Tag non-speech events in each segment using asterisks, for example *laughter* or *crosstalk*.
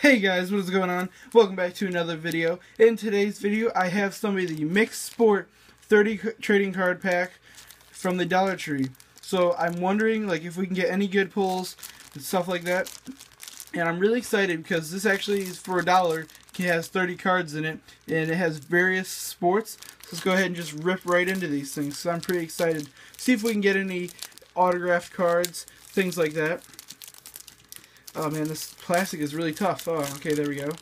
Hey guys, what is going on? Welcome back to another video. In today's video, I have some of the Mixed Sport 30 trading card pack from the Dollar Tree. So I'm wondering like if we can get any good pulls and stuff like that. And I'm really excited because this actually is for a dollar. It has 30 cards in it and it has various sports. So let's go ahead and just rip right into these things. So I'm pretty excited. See if we can get any autographed cards, things like that. Oh man, this plastic is really tough. Oh, okay, there we go.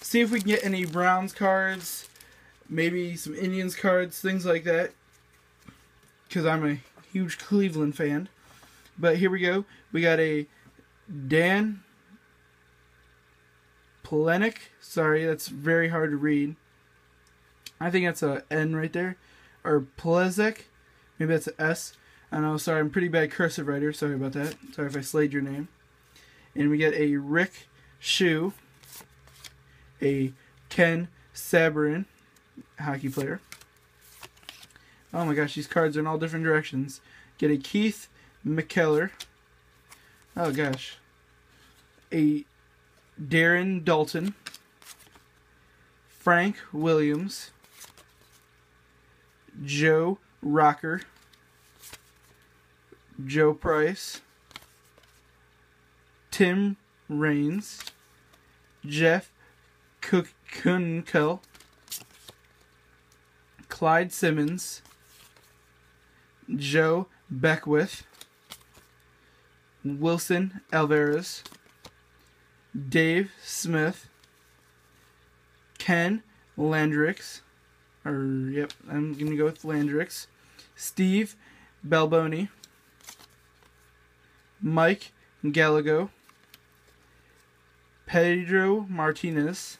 See if we can get any Browns cards, maybe some Indians cards, things like that. Because I'm a huge Cleveland fan. But here we go. We got a Dan Plenek. Sorry, that's very hard to read. I think that's a N right there. Or Plezek. Maybe that's an S. I know, sorry, I'm pretty bad cursive writer. Sorry about that. Sorry if I slayed your name. And we get a Rick Schu, a Ken Sabourin, hockey player. Oh my gosh, these cards are in all different directions. Get a Keith McKeller. Oh gosh. A Darren Daulton. Frank Williams. Joe Rocker. Joe Price. Tim Raines, Jeff Kunkel, Clyde Simmons, Joe Beckwith, Wilson Alvarez, Dave Smith, Ken Landrix, or yep, I'm gonna go with Landrix, Steve Balboni, Mike Gallego, Pedro Martinez,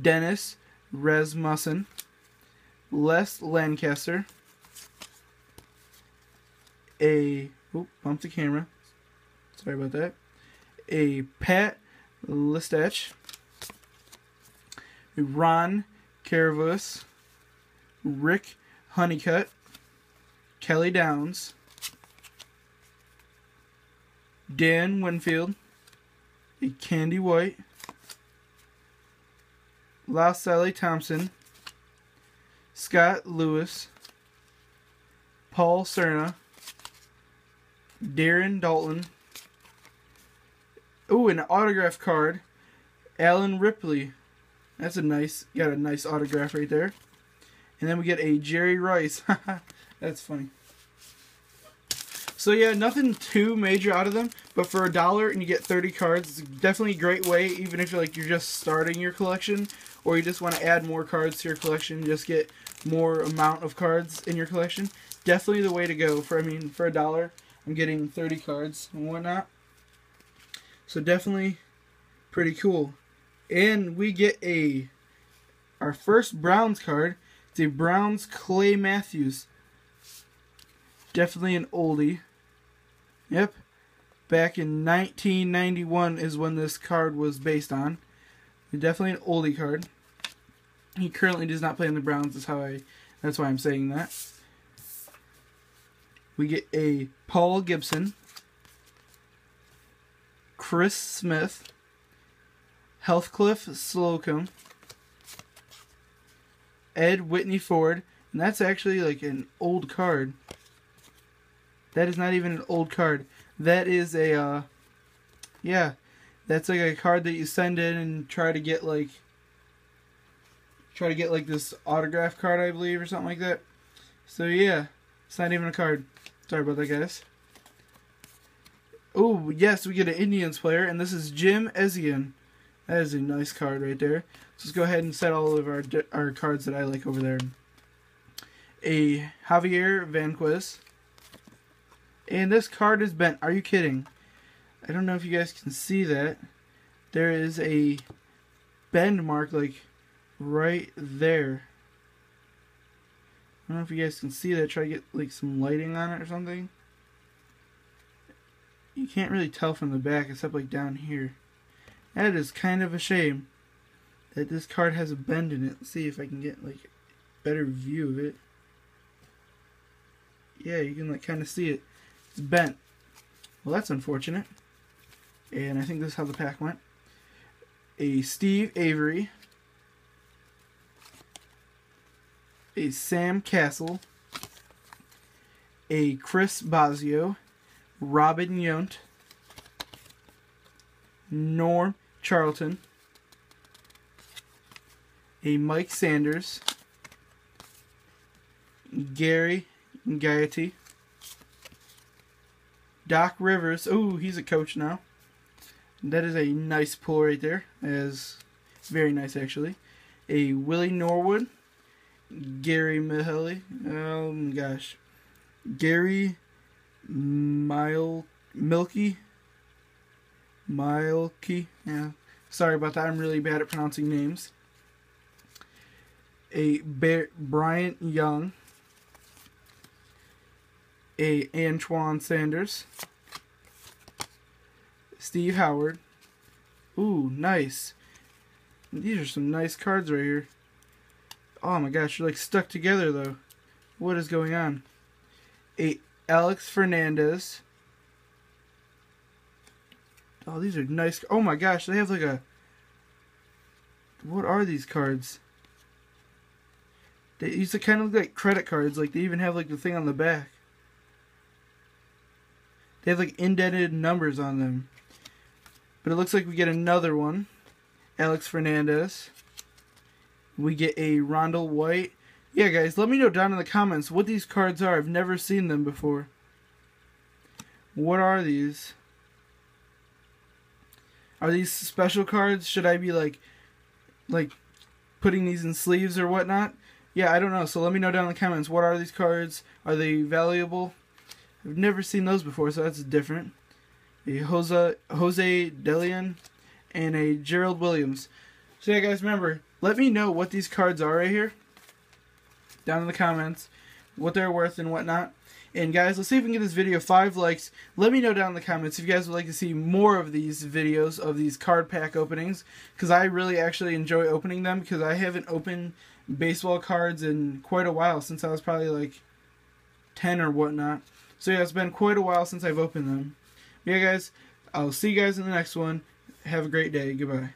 Dennis Rasmussen, Les Lancaster, a oop, bump the camera. Sorry about that. A Pat Listach, Ron Caravus, Rick Honeycutt, Kelly Downs, Dan Winfield, a Candy White, La Sally Thompson, Scott Lewis, Paul Cerna, Darren Daulton. oh, an autograph card, Alan Ripley. That's a nice, got a nice autograph right there. And then we get a Jerry Rice. *laughs* That's funny. So yeah, nothing too major out of them, but for a dollar and you get 30 cards, it's definitely a great way, even if you're like you're just starting your collection, or you just want to add more cards to your collection, just get more amount of cards in your collection. Definitely the way to go. For I mean, for a dollar, I'm getting 30 cards and whatnot. So definitely pretty cool. And we get a our first Browns card. It's a Browns Clay Matthews. Definitely an oldie. Yep. Back in 1991 is when this card was based on. Definitely an oldie card. He currently does not play in the Browns. That's how I. That's why I'm saying that. We get a Paul Gibson, Chris Smith, Heathcliff Slocum, Ed Whitney Ford, and that's actually like an old card. That is not even an old card. That is a, uh, yeah, that's like a card that you send in and try to get like, try to get like this autograph card, I believe, or something like that. So yeah, it's not even a card. Sorry about that, guys. Oh, yes, we get an Indians player, and this is Jim Ezian. That is a nice card right there. So let's go ahead and set all of our our cards that I like over there. A Javier Vanquez. And this card is bent. Are you kidding? I don't know if you guys can see that. There is a bend mark like right there. I don't know if you guys can see that. Try to get like some lighting on it or something. You can't really tell from the back except like down here. That is kind of a shame that this card has a bend in it. Let's see if I can get like better view of it. Yeah, you can like kind of see it. It's bent. Well, that's unfortunate. And I think this is how the pack went. a Steve Avery, a Sam Castle. a Chris Bosio, Robin Yount, Norm Charlton, a Mike Sanders, Gary Gaetti, Doc Rivers. Oh, he's a coach now. That is a nice pull right there. As very nice actually. A Willie Norwood, Gary Mihaly. Oh um, my gosh, Gary Mile Milky Milky. Yeah, sorry about that. I'm really bad at pronouncing names. A Bear, Bryant Young. A Antoine Sanders. Steve Howard. Ooh, nice. These are some nice cards right here. Oh my gosh, you're like stuck together though. What is going on? A Alex Fernandez. Oh, these are nice. Oh my gosh, they have like a. What are these cards? They used to kind of look like credit cards. Like they even have like the thing on the back. They have like indented numbers on them. But it looks like we get another one. Alex Fernandez. We get a Rondell White. Yeah, guys, let me know down in the comments what these cards are. I've never seen them before. What are these? Are these special cards? Should I be like, like, putting these in sleeves or whatnot? Yeah, I don't know. So let me know down in the comments. What are these cards? Are they valuable? I've never seen those before, so that's different. A Jose, Jose Delian and a Gerald Williams. So yeah, guys, remember, let me know what these cards are right here. Down in the comments. What they're worth and whatnot. And guys, let's see if we can get this video 5 likes. Let me know down in the comments if you guys would like to see more of these videos of these card pack openings. Because I really actually enjoy opening them because I haven't opened baseball cards in quite a while since I was probably like 10 or whatnot. So yeah, it's been quite a while since I've opened them. But yeah, guys, I'll see you guys in the next one. Have a great day. Goodbye.